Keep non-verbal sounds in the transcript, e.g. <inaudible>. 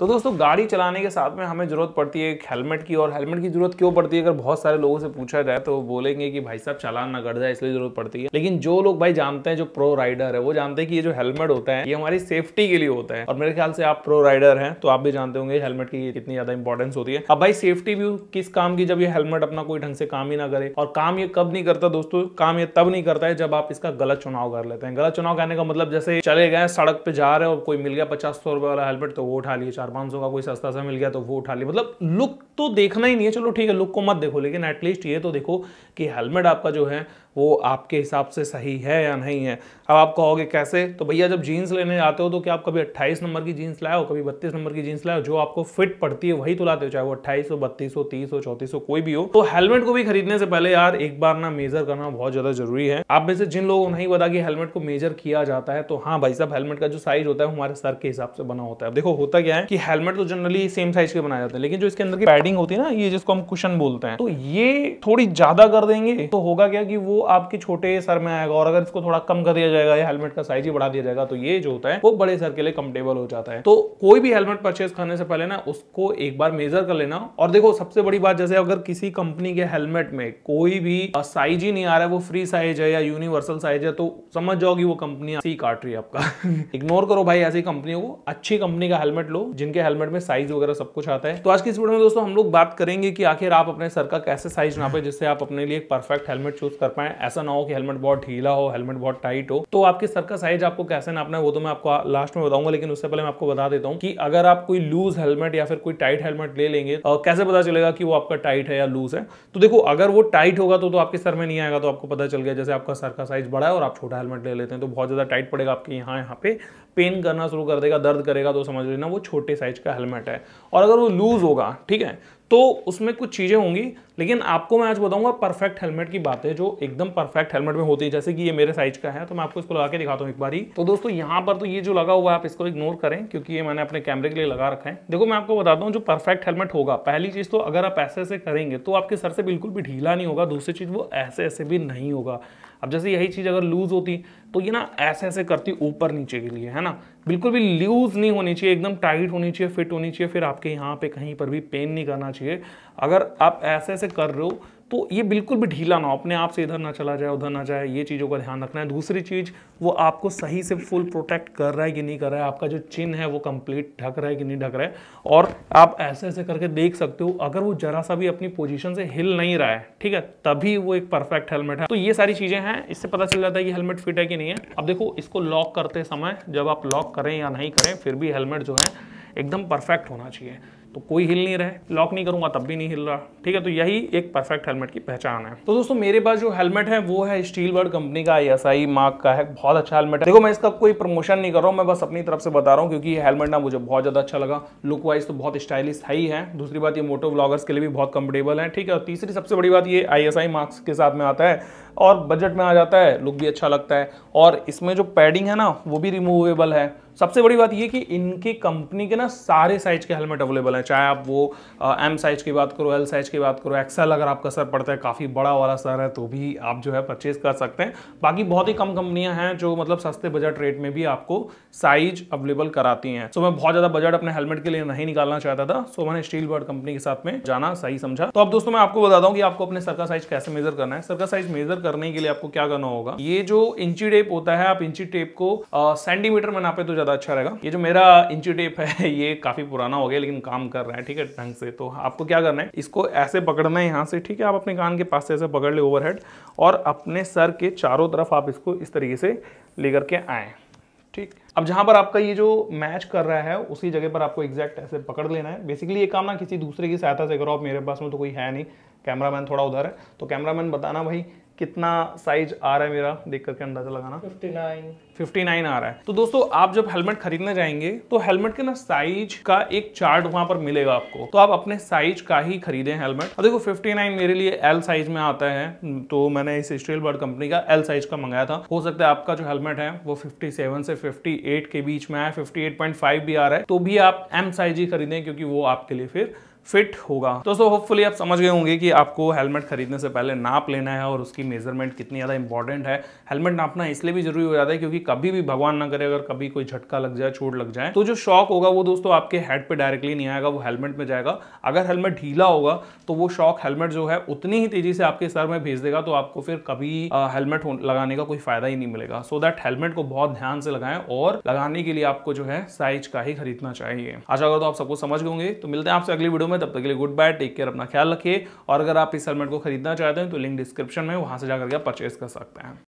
तो दोस्तों, गाड़ी चलाने के साथ में हमें ज़रूरत पड़ती है एक हेलमेट की, और हेलमेट की ज़रूरत क्यों पड़ती है? अगर बहुत सारे लोगों से पूछा जाए तो बोलेंगे कि भाई साहब, चालान ना कर जाए, इसलिए ज़रूरत पड़ती है। लेकिन जो लोग भाई जानते हैं, जो प्रो राइडर है, वो जानते हैं कि ये जो हेलमेट होता है, ये हमारी सेफ्टी के लिए होता है। और मेरे ख्याल से आप प्रो राइडर हैं तो आप भी जानते होंगे हेलमेट की कितनी ज़्यादा इंपॉर्टेंस होती है। अब भाई सेफ्टी भी किस काम की, जब ये हेलमेट अपना कोई ढंग से काम ही ना करे? और काम ये कब नहीं करता दोस्तों? काम ये तब नहीं करता है जब आप इसका गलत चुनाव कर लेते हैं। गलत चुनाव कहने का मतलब जैसे चले गए, सड़क पे जा रहे हो कोई मिल गया पचास सौ रुपए वाला हेलमेट तो वो उठा लिए चार पाँच सौ का कोई सस्ता सा मिल गया तो वो उठा लिया। मतलब लुक तो देखना ही नहीं है। चलो ठीक है लुक को मत देखो, लेकिन एटलीस्ट ये तो देखो कि हेलमेट आपका जो है वो आपके हिसाब से सही है या नहीं है। अब आप कहोगे कैसे? तो भैया, जब जीन्स लेने जाते हो तो क्या आप कभी 28 नंबर की जीन्स लाए हो? कभी 32 नंबर की जीन्स लाए हो? जो आपको फिट पड़ती है वही तो लाते हो, चाहे वो अट्ठाईस हो, बत्तीस हो, तीस हो, चौतीस हो, कोई भी हो। तो हेलमेट को भी खरीदने से पहले यार, एक बार ना मेजर करना बहुत ज़्यादा ज़रूरी है। आप में से जिन लोगों को नहीं पता कि हेलमेट को मेजर किया जाता है तो हाँ भाई साहब हेलमेट का जो साइज़ होता है हमारे सर के हिसाब से बना होता है। देखो, होता क्या है कि हेलमेट तो जनरली सेम साइज़ के बनाए जाते हैं, लेकिन जो इसके अंदर की पैडिंग होती है ना, ये जिसको हम कुशन बोलते हैं तो ये थोड़ी ज़्यादा कर देंगे। तो होगा क्या कि वो आपके छोटे सर में आएगा और अगर इसको थोड़ा कम कर दिया जाएगा या हेलमेट का साइज़ ही बढ़ा दिया जाएगा तो ये जो होता है, वो बड़े सर के लिए कंफर्टेबल हो जाता है। तो कोई भी हेलमेट परचेज करने से पहले ना, उसको एक बार मेजर कर लेना। और देखो, सबसे बड़ी बात, जैसे अगर किसी कंपनी के हेलमेट में कोई भी साइज़ ही नहीं आ रहा है, वो फ्री साइज़ है या यूनिवर्सल साइज़ है तो समझ जाओ वो कंपनी सी काट रही है आपका। <laughs> इग्नोर करो भाई ऐसी कंपनियों को। अच्छी कंपनी का हेलमेट लो, जिनके हेलमेट में साइज़ वगैरह सब कुछ आता है। तो आज की इस वीडियो में दोस्तों, हम लोग बात करेंगे कि आखिर आप अपने सर का कैसे साइज़ नापे जिससे आप अपने लिए परफेक्ट हेलमेट चूज़ कर पाए। ऐसा ना हो कि हेलमेट बहुत ढीला हो हेलमेट बहुत टाइट हो। तो आपके सर का साइज़ आपको कैसे नापना है वो तो मैं आपको लास्ट में बताऊँगा लेकिन उससे पहले मैं आपको बता देता हूँ कि अगर आप कोई लूज हेलमेट या फिर कोई टाइट हेलमेट ले लेंगे कैसे पता चलेगा कि वो आपका टाइट है या लूज है? तो देखो अगर वो टाइट होगा तो, तो आपके सर में नहीं आएगा तो आपको पता चल गया जैसे आपका सर का साइज़ बड़ा है और आप छोटा हेलमेट ले लेते हैं तो बहुत ज़्यादा टाइट पड़ेगा आपके यहाँ यहाँ पे। पेन करना शुरू कर देगा दर्द करेगा तो समझ लेना वो छोटे साइज़ का हेलमेट है। और अगर वो लूज होगा ठीक है तो उसमें कुछ चीज़ें होंगी लेकिन आपको मैं आज बताऊँगा परफेक्ट हेलमेट की बातें जो एकदम परफेक्ट हेलमेट में होती है। जैसे कि ये मेरे साइज़ का है तो मैं आपको इसको लगा के दिखाता हूँ एक बारी। तो दोस्तों, यहाँ पर तो ये जो लगा हुआ है, आप इसको इग्नोर करें, क्योंकि ये मैंने अपने कैमरे के लिए लगा रखा है। देखो, मैं आपको बताता हूँ जो परफेक्ट हेलमेट होगा, पहली चीज़ तो अगर आप ऐसे ऐसे करेंगे तो आपके सर से बिल्कुल भी ढीला नहीं होगा, दूसरी चीज़ वो ऐसे ऐसे भी नहीं होगा। अब जैसे यही चीज़ अगर लूज होती तो ये ना ऐसे ऐसे करती ऊपर नीचे के लिए, है ना? बिल्कुल भी लूज नहीं होनी चाहिए, एकदम टाइट होनी चाहिए फिट होनी चाहिए, फिर आपके यहाँ पे कहीं पर भी पेन नहीं करना चाहिए। अगर आप ऐसे ऐसे कर रहे हो तो ये बिल्कुल भी ढीला ना हो। अपने आप से इधर ना चला जाए, उधर ना जाए, ये चीज़ों का ध्यान रखना है। दूसरी चीज़, वो आपको सही से फुल प्रोटेक्ट कर रहा है कि नहीं कर रहा है, आपका जो चिन्ह है वो कंप्लीट ढक रहा है कि नहीं ढक रहा है। और आप ऐसे ऐसे करके देख सकते हो, अगर वो जरा सा भी अपनी पोजिशन से हिल नहीं रहा है, ठीक है, तभी वो एक परफेक्ट हेलमेट है। तो ये सारी चीज़ें हैं, इससे पता चल जाता है कि हेलमेट फिट है कि नहीं है। अब देखो, इसको लॉक करते समय, जब आप लॉक करें या नहीं करें, फिर भी हेलमेट जो है, एकदम परफेक्ट होना चाहिए। तो कोई हिल नहीं रहे लॉक नहीं करूँगा, तब भी नहीं हिल रहा। ठीक है तो यही एक परफेक्ट हेलमेट की पहचान है। तो दोस्तों, मेरे पास जो हेलमेट है, वो है स्टील बर्ड कंपनी का आईएसआई मार्क का है। बहुत अच्छा हेलमेट है। देखो, मैं इसका कोई प्रमोशन नहीं कर रहा हूँ, मैं बस अपनी तरफ़ से बता रहा हूँ, क्योंकि ये हेलमेट ना मुझे बहुत ज़्यादा अच्छा लगा। लुक वाइज तो बहुत स्टाइलिश है ही है। दूसरी बात, ये मोटो ब्लॉगर्स के लिए भी बहुत कंफर्टेबल है। ठीक है, और तीसरी सबसे बड़ी बात, ये आईएसआई मार्क्स के साथ में आता है, और बजट में आ जाता है लुक भी अच्छा लगता है। और इसमें जो पैडिंग है ना, वो भी रिमूवेबल है। सबसे बड़ी बात ये कि इनकी कंपनी के ना सारे साइज़ के हेलमेट अवेलेबल हैं। चाहे आप वो एम साइज़ की बात करो एल साइज़ की बात करो एक्सएल अगर आपका सर पड़ता है, काफ़ी बड़ा वाला सर है तो भी आप जो है परचेज कर सकते हैं। बाकी बहुत ही कम कंपनियाँ हैं जो मतलब सस्ते बजट रेट में भी आपको साइज़ अवेलेबल कराती हैं। सो मैं बहुत ज़्यादा बजट अपने हेलमेट के लिए नहीं निकालना चाहता था सो मैंने स्टील बर्ड कंपनी के साथ में जाना सही समझा। तो अब दोस्तों, मैं आपको बताता हूँ कि आपको अपने सर का साइज़ कैसे मेजर करना है। सर का साइज़ मेजर करने के लिए आपको क्या करना होगा? ये जो इंची टेप होता है, आप इंची टेप को सेंटीमीटर में नापे तो ज़्यादा अच्छा रहेगा। ये जो मेरा इंची टेप है, <laughs> ये काफ़ी पुराना हो गया, लेकिन काम कर रहा है, ठीक है, ढंग से। तो आपको क्या करना है, इसको ऐसे पकड़ना है यहाँ से, ठीक है, आप अपने कान के पास से ऐसे पकड़ ले ओवरहेड और अपने सर के चारों तरफ़ आप इसको इस तरीके से लेकर के आए, ठीक। अब जहाँ पर आपका ये जो मैच कर रहा है, उसी जगह पर आपको एग्जैक्ट ऐसे पकड़ लेना है। बेसिकली ये काम ना किसी दूसरे की सहायता से करो, आप मेरे पास में तो कोई है नहीं। कैमरामैन थोड़ा उधर है तो कैमरामैन बताना भाई कितना साइज़ आ रहा है मेरा? देख करके अंदाज़ा लगाना। 59 59 आ रहा है। तो दोस्तों आप जब हेलमेट खरीदने जाएँगे तो हेलमेट के ना साइज़ का एक चार्ट वहाँ पर मिलेगा आपको। तो आप अपने साइज़ का ही खरीदें हेलमेट अब देखो 59 मेरे लिए एल साइज़ में आता है। तो मैंने इस स्टील बर्ड कंपनी का एल साइज़ का मंगाया था। हो सकता है आपका जो हेलमेट है वो 57 से 58 के बीच में है। 58.5 भी आ रहा है। तो भी आप एम साइज़ ही खरीदें क्योंकि वो आपके लिए फिर फिट होगा। दोस्तों होपफुली आप समझ गए होंगे कि आपको हेलमेट खरीदने से पहले नाप लेना है और उसकी मेज़रमेंट कितनी ज़्यादा इंपॉर्टेंट है। हेलमेट नापना इसलिए भी ज़रूरी हो जाता है क्योंकि कभी भी भगवान ना करे, अगर कभी कोई झटका लग जाए, चोट लग जाए तो जो शॉक होगा वो दोस्तों आपके हेड पे डायरेक्टली नहीं आएगा, वो हेलमेट में जाएगा। अगर हेलमेट ढीला होगा तो वो शॉक हेलमेट जो है उतनी ही तेज़ी से आपके सर में भेज देगा तो आपको फिर कभी हेलमेट लगाने का कोई फ़ायदा ही नहीं मिलेगा। सो दैट हेलमेट को बहुत ध्यान से लगाएँ और लगाने के लिए आपको जो है साइज़ का ही खरीदना चाहिए। आशा करो तो आप सबको समझ गए तो मिलते हैं आपसे अगली वीडियो में। तब तक के लिए गुड बाय टेक केयर अपना ख्याल रखिए। और अगर आप इस हेलमेट को खरीदना चाहते हैं तो लिंक डिस्क्रिप्शन में वहाँ से जाकर के आप परचेज कर सकते हैं।